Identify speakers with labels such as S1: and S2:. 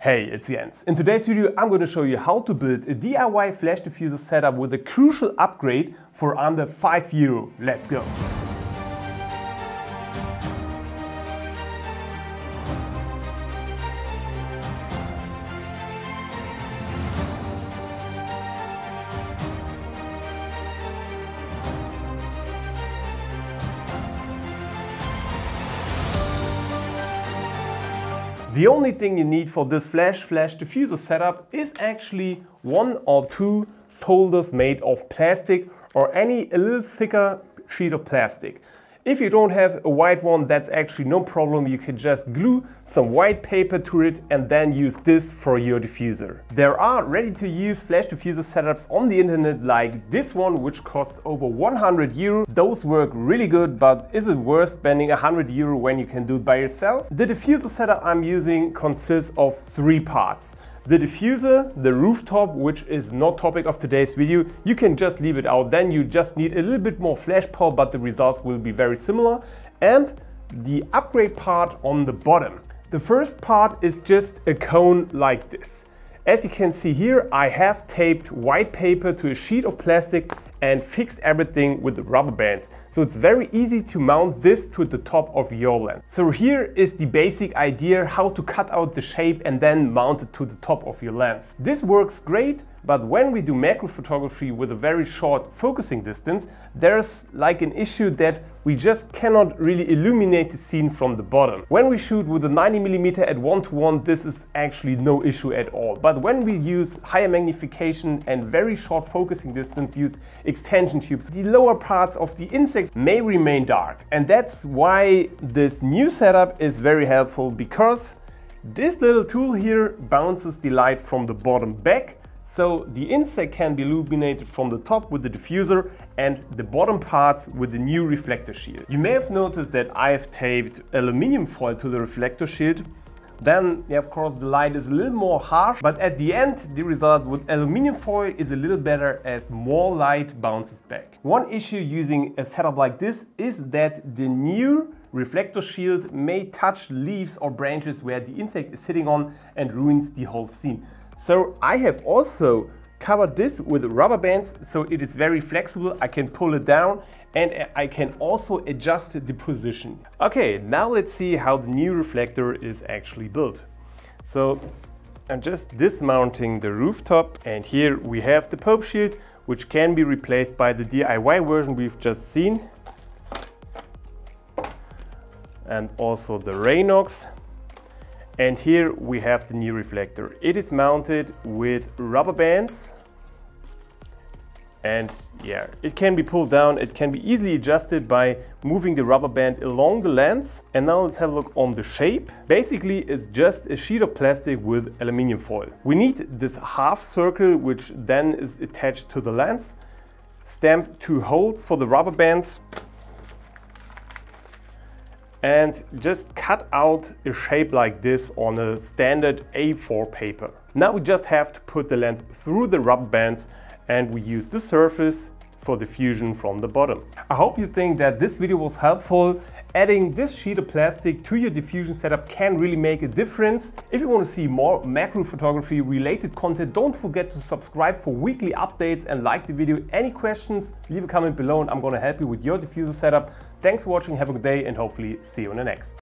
S1: Hey, it's Jens. In today's video I'm going to show you how to build a DIY flash diffuser setup with a crucial upgrade for under 5 euro. Let's go! The only thing you need for this flash flash diffuser setup is actually one or two folders made of plastic or any a little thicker sheet of plastic. If you don't have a white one, that's actually no problem. You can just glue some white paper to it and then use this for your diffuser. There are ready to use flash diffuser setups on the internet like this one, which costs over 100 euro. Those work really good, but is it worth spending 100 euro when you can do it by yourself? The diffuser setup I'm using consists of three parts. The diffuser, the rooftop, which is not topic of today's video, you can just leave it out. Then you just need a little bit more flash power, but the results will be very similar. And the upgrade part on the bottom. The first part is just a cone like this. As you can see here, I have taped white paper to a sheet of plastic and fixed everything with rubber bands. So it's very easy to mount this to the top of your lens. So here is the basic idea how to cut out the shape and then mount it to the top of your lens. This works great, but when we do macro photography with a very short focusing distance, there's like an issue that we just cannot really illuminate the scene from the bottom. When we shoot with a 90mm at 1 to 1, this is actually no issue at all. But when we use higher magnification and very short focusing distance, use extension tubes, the lower parts of the insects may remain dark. And that's why this new setup is very helpful because this little tool here bounces the light from the bottom back so the insect can be illuminated from the top with the diffuser and the bottom parts with the new reflector shield. You may have noticed that I have taped aluminium foil to the reflector shield then, yeah, of course, the light is a little more harsh, but at the end, the result with aluminium foil is a little better as more light bounces back. One issue using a setup like this is that the new reflector shield may touch leaves or branches where the insect is sitting on and ruins the whole scene. So I have also covered this with rubber bands so it is very flexible. I can pull it down and I can also adjust the position. Okay, now let's see how the new reflector is actually built. So I'm just dismounting the rooftop and here we have the Pope shield which can be replaced by the DIY version we've just seen and also the Raynox and here we have the new reflector. It is mounted with rubber bands and yeah, it can be pulled down. It can be easily adjusted by moving the rubber band along the lens. And now let's have a look on the shape. Basically, it's just a sheet of plastic with aluminium foil. We need this half circle, which then is attached to the lens. Stamp two holes for the rubber bands and just cut out a shape like this on a standard A4 paper. Now we just have to put the lens through the rubber bands and we use the surface for the fusion from the bottom. I hope you think that this video was helpful. Adding this sheet of plastic to your diffusion setup can really make a difference. If you want to see more macro photography related content, don't forget to subscribe for weekly updates and like the video. Any questions, leave a comment below and I'm going to help you with your diffuser setup. Thanks for watching, have a good day and hopefully see you in the next.